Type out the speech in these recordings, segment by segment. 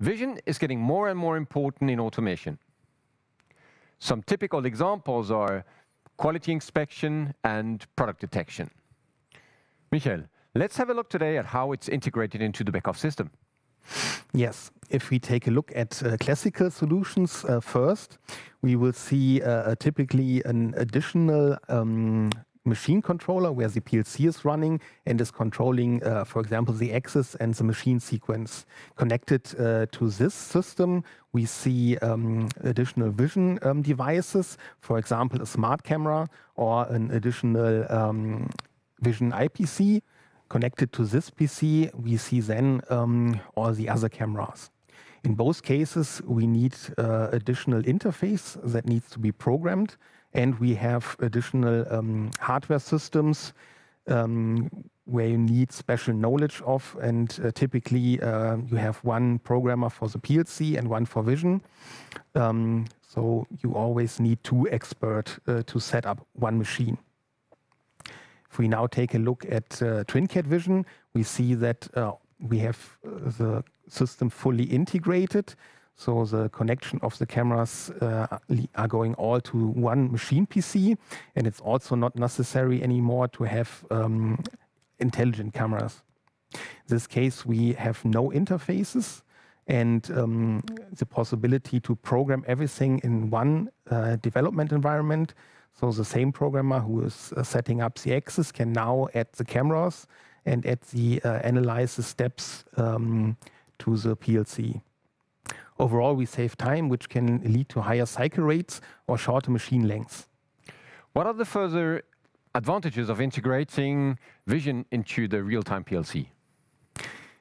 vision is getting more and more important in automation. Some typical examples are quality inspection and product detection. Michael, let's have a look today at how it's integrated into the Beckhoff system. Yes. If we take a look at uh, classical solutions uh, first, we will see uh, typically an additional um, machine controller where the PLC is running and is controlling, uh, for example, the axis and the machine sequence. Connected uh, to this system, we see um, additional vision um, devices, for example, a smart camera or an additional um, vision IPC. Connected to this PC, we see then all the other cameras. In both cases, we need uh, additional interface that needs to be programmed, and we have additional um, hardware systems um, where you need special knowledge of, and uh, typically, uh, you have one programmer for the PLC and one for vision. Um, so you always need two expert uh, to set up one machine. If we now take a look at TwinCAT vision, we see that we have the system fully integrated. So the connection of the cameras uh, are going all to one machine PC, and it's also not necessary anymore to have um, intelligent cameras. In this case, we have no interfaces and um, the possibility to program everything in one uh, development environment. So the same programmer who is uh, setting up the axis can now add the cameras and add the analysis steps um, to the PLC. Overall, we save time, which can lead to higher cycle rates or shorter machine lengths. What are the further advantages of integrating vision into the real-time PLC?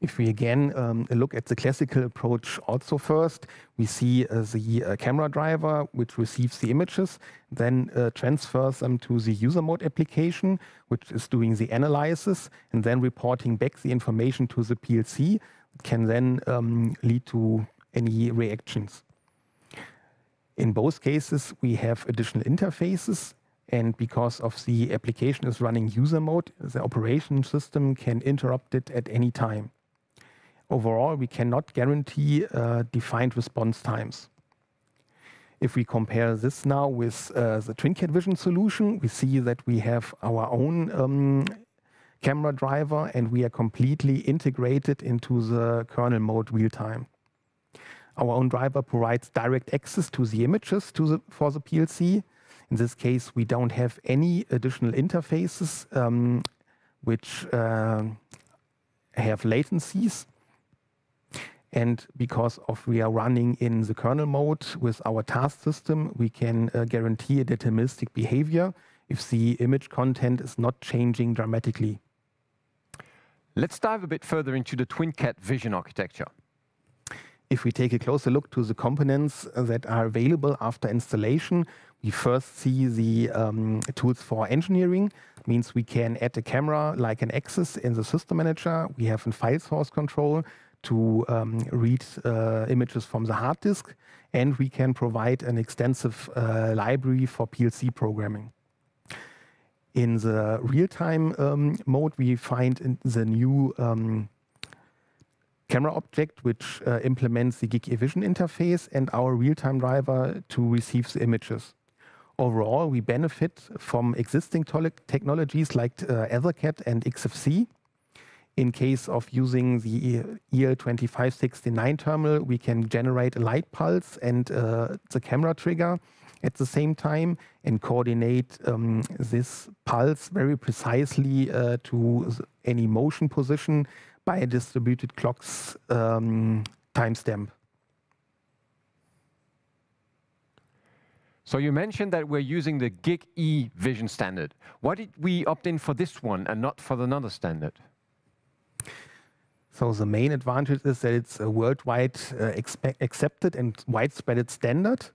If we again um, look at the classical approach also first, we see uh, the uh, camera driver, which receives the images, then uh, transfers them to the user mode application, which is doing the analysis, and then reporting back the information to the PLC, It can then um, lead to any reactions. In both cases, we have additional interfaces, and because of the application is running user mode, the operation system can interrupt it at any time. Overall, we cannot guarantee uh, defined response times. If we compare this now with uh, the TwinCAT vision solution, we see that we have our own um, camera driver, and we are completely integrated into the kernel mode real time. Our own driver provides direct access to the images for the PLC. In this case, we don't have any additional interfaces um, which um, have latencies. And because of we are running in the kernel mode with our task system, we can uh, guarantee a deterministic behavior if the image content is not changing dramatically. Let's dive a bit further into the TwinCAT vision architecture. If we take a closer look to the components that are available after installation, we first see the um, tools for engineering. Means we can add a camera like an axis in the system manager. We have a file source control to um, read uh, images from the hard disk, and we can provide an extensive uh, library for PLC programming. In the real-time um, mode, we find the new camera object, which uh, implements the GigE Vision interface and our real-time driver to receive the images. Overall, we benefit from existing technologies like uh, EtherCAT and XFC. In case of using the uh, EL2596 terminal, we can generate a light pulse and the camera trigger at the same time and coordinate um, this pulse very precisely to any motion position by a distributed clock's um, timestamp. So you mentioned that we're using the GIG E vision standard. Why did we opt in for this one and not for another standard? So the main advantage is that it's a worldwide uh, accepted and widespread standard.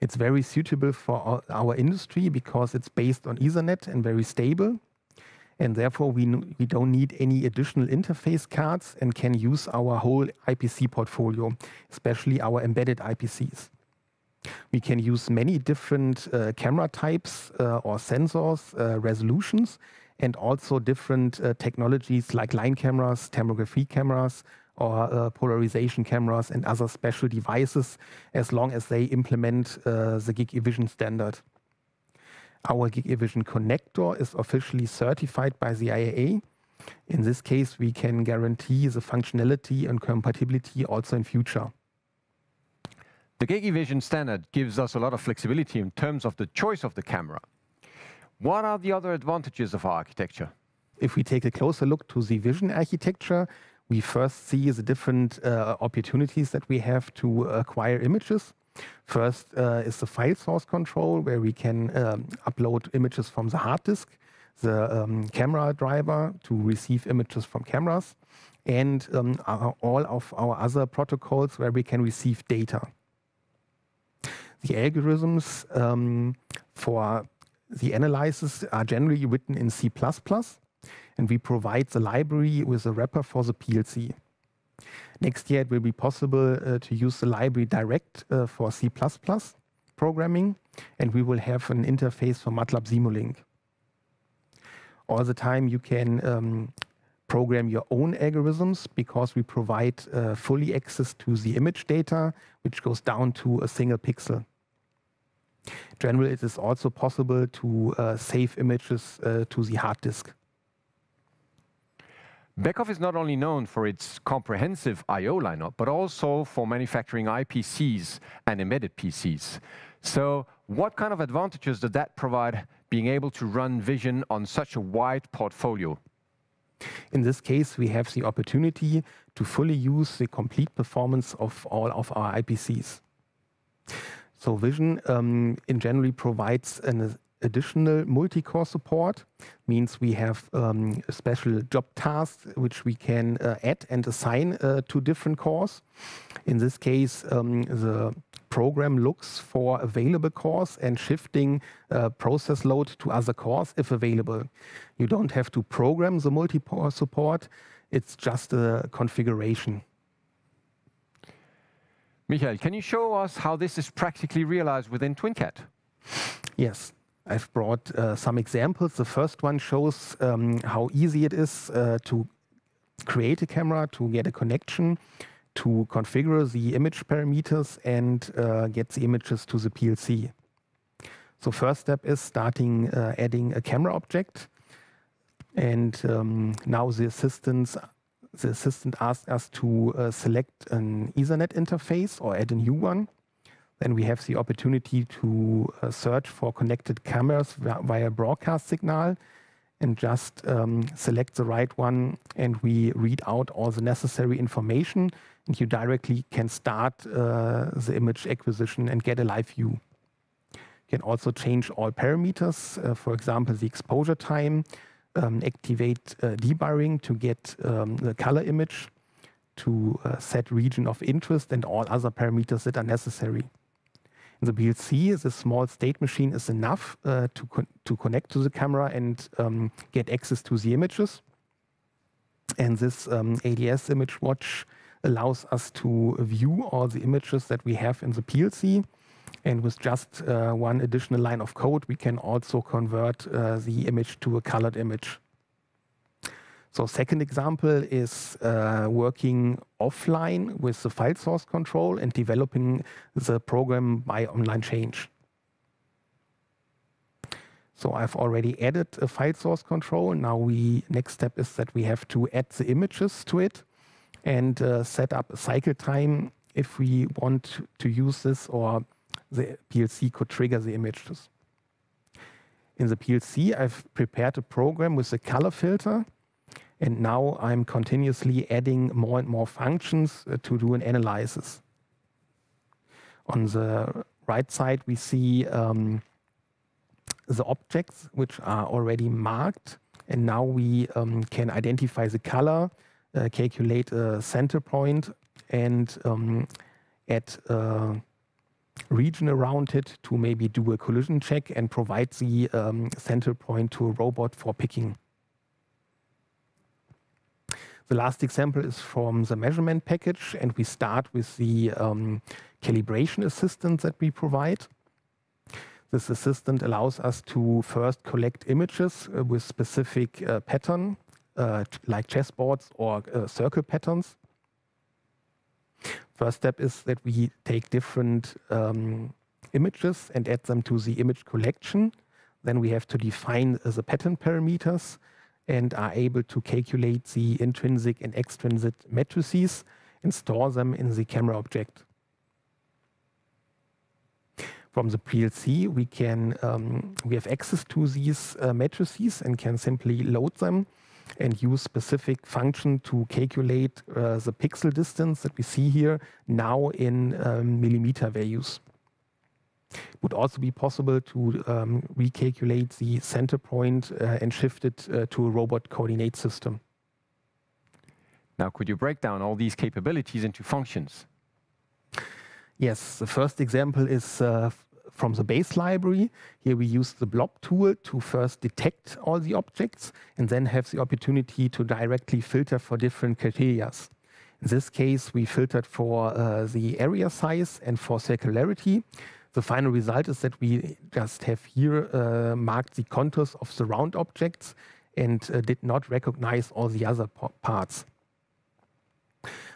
It's very suitable for our industry because it's based on Ethernet and very stable, and therefore we we don't need any additional interface cards and can use our whole IPC portfolio, especially our embedded IPCs. We can use many different camera types or sensors, resolutions, and also different technologies like line cameras, thermography cameras, or uh, polarization cameras and other special devices as long as they implement uh, the GigE Vision standard. Our GigE Vision connector is officially certified by the IAA. In this case, we can guarantee the functionality and compatibility also in future. The GigE Vision standard gives us a lot of flexibility in terms of the choice of the camera. What are the other advantages of our architecture? If we take a closer look to the vision architecture, we first see the different uh, opportunities that we have to acquire images. First uh, is the file source control, where we can um, upload images from the hard disk, the um, camera driver to receive images from cameras, and um, our, all of our other protocols where we can receive data. The algorithms um, for the analysis are generally written in C++, and we provide the library with a wrapper for the PLC. Next year, it will be possible uh, to use the library direct uh, for C++ programming, and we will have an interface for MATLAB Simulink. All the time, you can um, program your own algorithms because we provide uh, fully access to the image data, which goes down to a single pixel. Generally, it is also possible to uh, save images uh, to the hard disk. Beckhoff is not only known for its comprehensive I.O. lineup, but also for manufacturing IPCs and embedded PCs. So what kind of advantages does that provide, being able to run vision on such a wide portfolio? In this case, we have the opportunity to fully use the complete performance of all of our IPCs. So Vision um, in generally provides an additional multi-core support, means we have um, special job tasks which we can uh, add and assign uh, to different cores. In this case, um, the program looks for available cores and shifting uh, process load to other cores if available. You don't have to program the multi-core support, it's just a configuration. Michael, can you show us how this is practically realized within TwinCAT? Yes. I've brought uh, some examples. The first one shows um, how easy it is uh, to create a camera, to get a connection, to configure the image parameters and uh, get the images to the PLC. So first step is starting uh, adding a camera object. And um, now the assistants the assistant asks us to uh, select an Ethernet interface or add a new one. Then we have the opportunity to uh, search for connected cameras via broadcast signal and just um, select the right one and we read out all the necessary information and you directly can start uh, the image acquisition and get a live view. You can also change all parameters, uh, for example, the exposure time, um, activate uh, debayering to get um, the color image, to uh, set region of interest and all other parameters that are necessary. In the PLC, the small state machine is enough uh, to, con to connect to the camera and um, get access to the images. And this um, ADS image watch allows us to view all the images that we have in the PLC and with just uh, one additional line of code, we can also convert uh, the image to a colored image. So second example is uh, working offline with the file source control and developing the program by online change. So I've already added a file source control. Now we next step is that we have to add the images to it and uh, set up a cycle time if we want to use this or the PLC could trigger the images. In the PLC, I've prepared a program with a color filter, and now I'm continuously adding more and more functions uh, to do an analysis. On the right side, we see um, the objects which are already marked, and now we um, can identify the color, uh, calculate a center point, and um, add a region around it to maybe do a collision check and provide the um, center point to a robot for picking. The last example is from the measurement package, and we start with the um, calibration assistant that we provide. This assistant allows us to first collect images uh, with specific uh, pattern, uh, like chessboards or uh, circle patterns. First step is that we take different um, images and add them to the image collection. Then we have to define uh, the pattern parameters and are able to calculate the intrinsic and extrinsic matrices and store them in the camera object. From the PLC, we can um, we have access to these uh, matrices and can simply load them and use specific function to calculate uh, the pixel distance that we see here now in um, millimeter values. It would also be possible to um, recalculate the center point uh, and shift it uh, to a robot coordinate system. Now, could you break down all these capabilities into functions? Yes, the first example is uh, from the base library. Here we use the blob tool to first detect all the objects and then have the opportunity to directly filter for different criteria. In this case, we filtered for uh, the area size and for circularity. The final result is that we just have here uh, marked the contours of the round objects and uh, did not recognize all the other parts.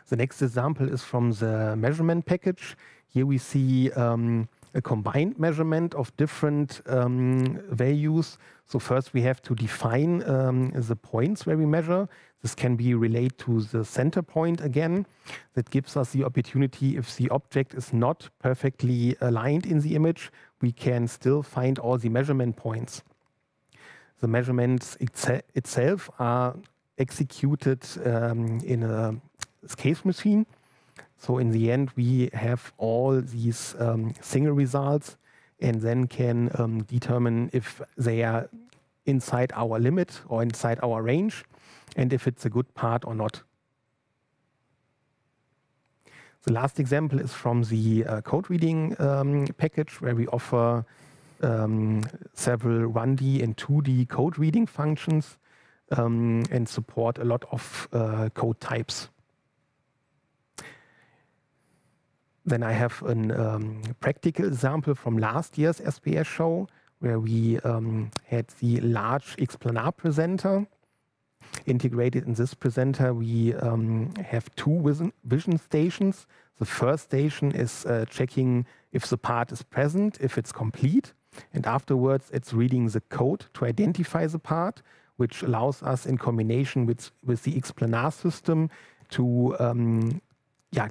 The next example is from the measurement package. Here we see um, a combined measurement of different um, values. So first we have to define um, the points where we measure. This can be related to the center point again. That gives us the opportunity if the object is not perfectly aligned in the image, we can still find all the measurement points. The measurements itself are executed um, in a case machine. So in the end, we have all these um, single results and then can um, determine if they are inside our limit or inside our range and if it's a good part or not. The last example is from the uh, code reading um, package where we offer um, several 1D and 2D code reading functions um, and support a lot of uh, code types. Then I have a um, practical example from last year's SPS show where we um, had the large XPlanar presenter. Integrated in this presenter, we um, have two vision, stations. The first station is uh, checking if the part is present, if it's complete. And afterwards, it's reading the code to identify the part, which allows us in combination with, with the XPlanar system to um, yeah,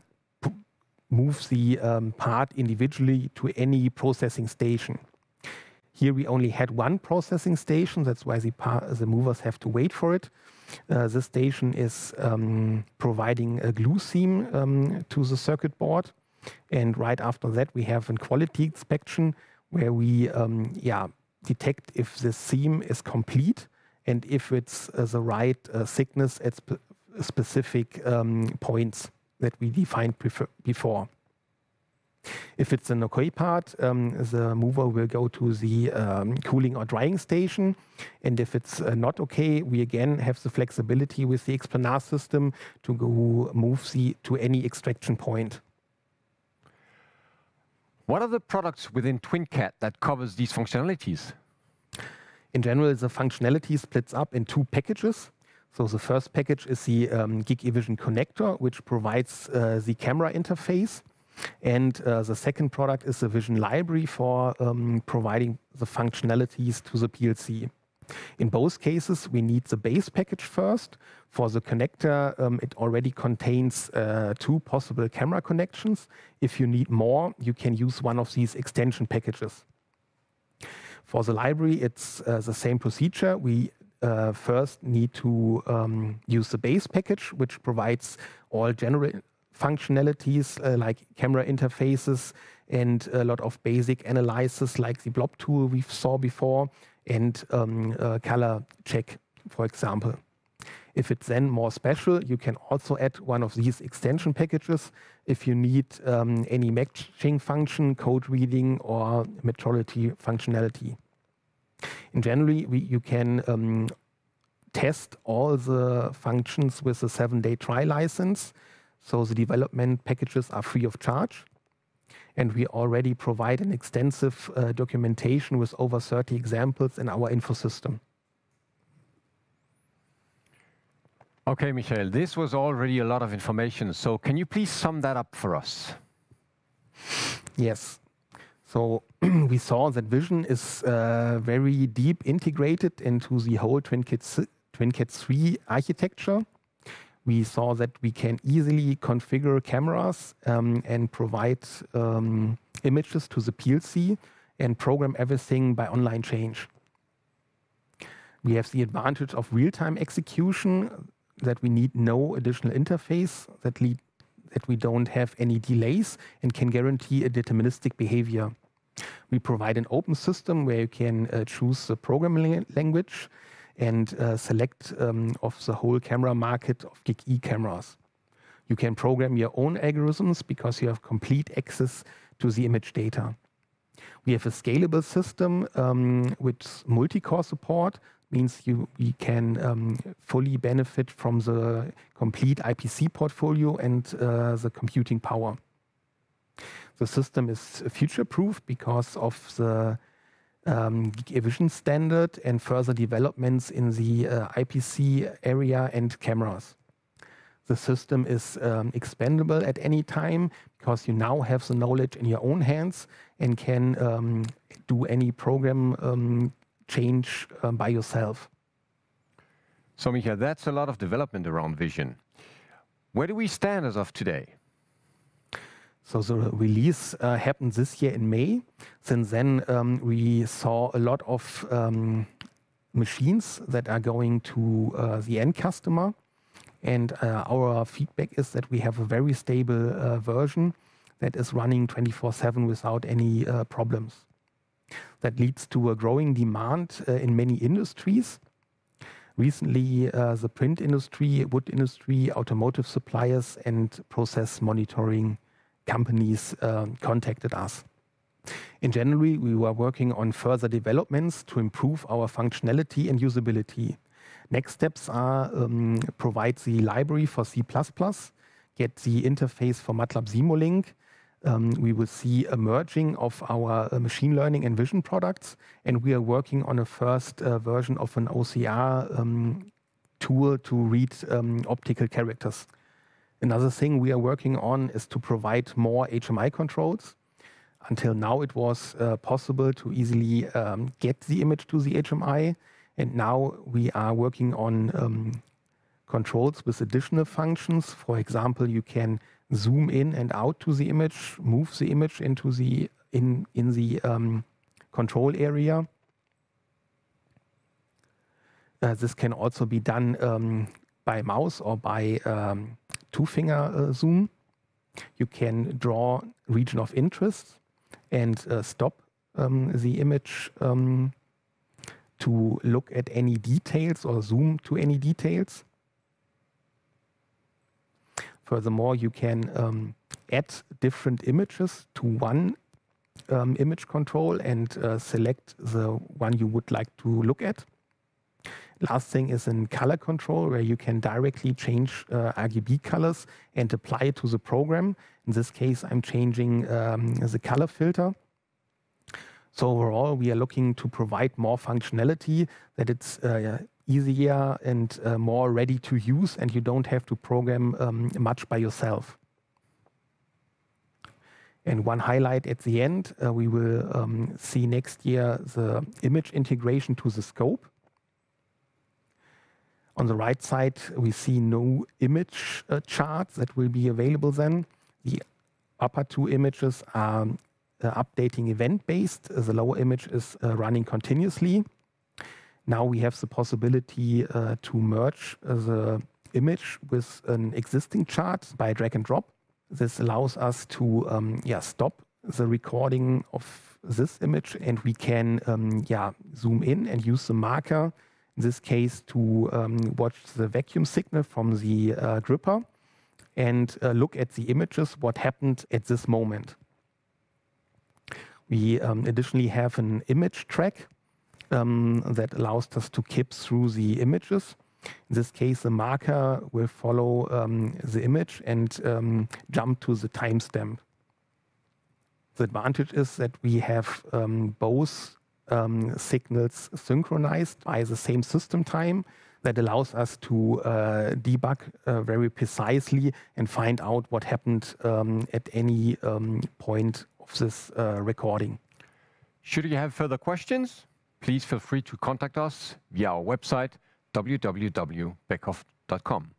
move the um, part individually to any processing station. Here we only had one processing station, that's why the, the movers have to wait for it. Uh, this station is um, providing a glue seam um, to the circuit board. And right after that, we have a quality inspection where we um, yeah, detect if the seam is complete and if it's uh, the right uh, thickness at spe specific um, points that we defined before. If it's an okay part, um, the mover will go to the um, cooling or drying station. And if it's uh, not okay, we again have the flexibility with the XPlanar system to go move the to any extraction point. What are the products within TwinCAT that covers these functionalities? In general, the functionality splits up in two packages. So the first package is the um, GigE Vision connector, which provides uh, the camera interface. And uh, the second product is the Vision Library for um, providing the functionalities to the PLC. In both cases, we need the base package first. For the connector, um, it already contains uh, two possible camera connections. If you need more, you can use one of these extension packages. For the library, it's uh, the same procedure. We uh, first need to um, use the base package, which provides all general functionalities uh, like camera interfaces and a lot of basic analysis like the blob tool we saw before and um, uh, color check, for example. If it's then more special, you can also add one of these extension packages if you need um, any matching function, code reading, or metrology functionality. In generally, you can um, test all the functions with a seven-day trial license. So the development packages are free of charge. And we already provide an extensive uh, documentation with over 30 examples in our info system. Okay, Michael, this was already a lot of information. So can you please sum that up for us? Yes. So we saw that vision is uh, very deep integrated into the whole TwinCAT, TwinCAT 3 architecture. We saw that we can easily configure cameras um, and provide um, images to the PLC and program everything by online change. We have the advantage of real-time execution that we need no additional interface, that, lead, that we don't have any delays and can guarantee a deterministic behavior. We provide an open system where you can uh, choose the programming language and uh, select um, of the whole camera market of GigE cameras. You can program your own algorithms because you have complete access to the image data. We have a scalable system um, with multi-core support, means you we can um, fully benefit from the complete IPC portfolio and uh, the computing power. The system is future-proof because of the um, Vision standard and further developments in the uh, IPC area and cameras. The system is um, expandable at any time because you now have the knowledge in your own hands and can um, do any program change by yourself. So, Michael, that's a lot of development around vision. Where do we stand as of today? So the release uh, happened this year in May. Since then, um, we saw a lot of um, machines that are going to uh, the end customer. And uh, our feedback is that we have a very stable uh, version that is running 24-7 without any uh, problems. That leads to a growing demand uh, in many industries. Recently, uh, the print industry, wood industry, automotive suppliers, and process monitoring companies uh, contacted us. In January, we were working on further developments to improve our functionality and usability. Next steps are um, provide the library for C++, get the interface for MATLAB Simulink, um, we will see a merging of our uh, machine learning and vision products, and we are working on a first uh, version of an OCR um, tool to read um, optical characters. Another thing we are working on is to provide more HMI controls. Until now, it was uh, possible to easily um, get the image to the HMI, and now we are working on um, controls with additional functions. For example, you can zoom in and out to the image, move the image into the in in the um, control area. Uh, this can also be done um, by mouse or by um, two-finger uh, zoom. You can draw region of interest and uh, stop um, the image um, to look at any details or zoom to any details. Furthermore, you can um, add different images to one um, image control and uh, select the one you would like to look at. Last thing is in color control, where you can directly change uh, RGB colors and apply it to the program. In this case, I'm changing um, the color filter. So overall, we are looking to provide more functionality that it's uh, easier and uh, more ready to use, and you don't have to program um, much by yourself. And one highlight at the end, uh, we will um, see next year the image integration to the scope. On the right side, we see no image uh, charts that will be available then. The upper two images are uh, updating event-based. The lower image is uh, running continuously. Now we have the possibility uh, to merge uh, the image with an existing chart by drag and drop. This allows us to um, yeah, stop the recording of this image and we can um, yeah, zoom in and use the marker, in this case, to um, watch the vacuum signal from the uh, gripper and uh, look at the images, what happened at this moment. We um, additionally have an image track um, that allows us to keep through the images. In this case, the marker will follow um, the image and um, jump to the timestamp. The advantage is that we have um, both um, signals synchronized by the same system time. that allows us to uh, debug uh, very precisely and find out what happened um, at any um, point of this uh, recording. Should you have further questions, please feel free to contact us via our website www.beckhoff.com.